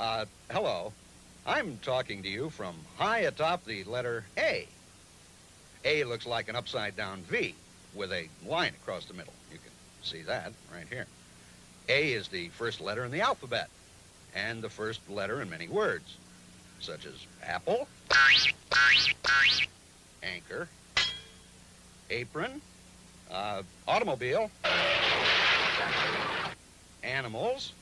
Uh, hello. I'm talking to you from high atop the letter A. A looks like an upside down V with a line across the middle. You can see that right here. A is the first letter in the alphabet and the first letter in many words, such as apple, anchor, apron, uh, automobile, animals,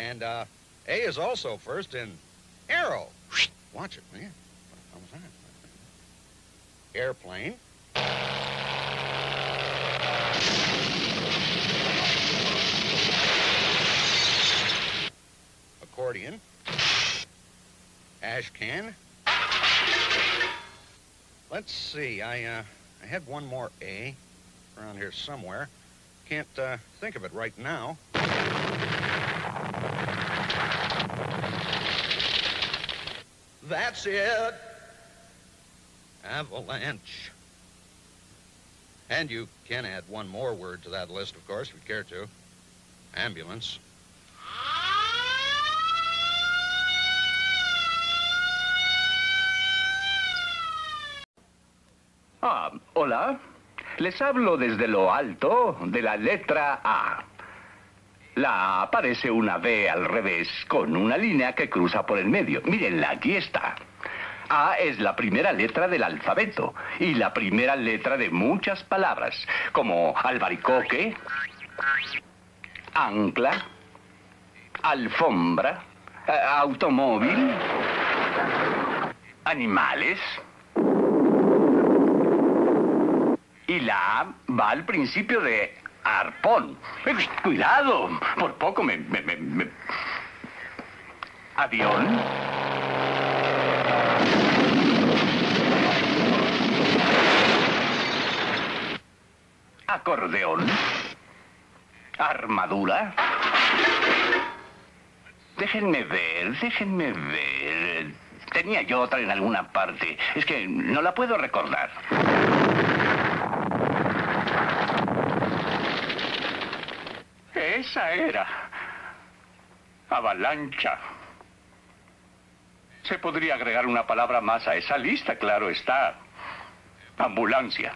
and uh, A is also first in arrow. Watch it, man. Airplane. Accordion. Ash can. Let's see, I, uh, I had one more A around here somewhere. Can't, uh, think of it right now. That's it. Avalanche. And you can add one more word to that list, of course, if you care to. Ambulance. Ah, hola. Les hablo desde lo alto de la letra A. La A parece una B al revés, con una línea que cruza por el medio. Mírenla, aquí está. A es la primera letra del alfabeto y la primera letra de muchas palabras, como albaricoque, ancla, alfombra, eh, automóvil, animales. Y la A va al principio de arpón. Eh, Cuidado, por poco me... me- Avión. Acordeón. Armadura. Déjenme ver, déjenme ver. Tenía yo otra en alguna parte. Es que no la puedo recordar. Esa era. Avalancha. Se podría agregar una palabra más a esa lista, claro está. Ambulancia.